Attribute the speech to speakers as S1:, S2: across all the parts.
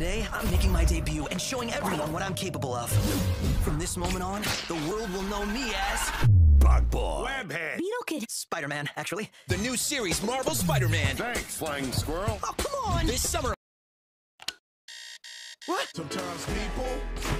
S1: Today, I'm making my debut and showing everyone what I'm capable of. From this moment on, the world will know me as
S2: Bugboy.
S3: Webhead.
S4: Beetle Kid.
S1: Spider-Man, actually.
S2: The new series, Marvel Spider-Man.
S3: Thanks, Flying Squirrel.
S1: Oh, come on!
S2: This summer.
S1: What?
S5: Sometimes people, people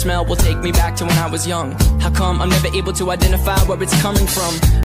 S6: Smell will take me back to when I was young. How come I'm never able to identify where it's coming from?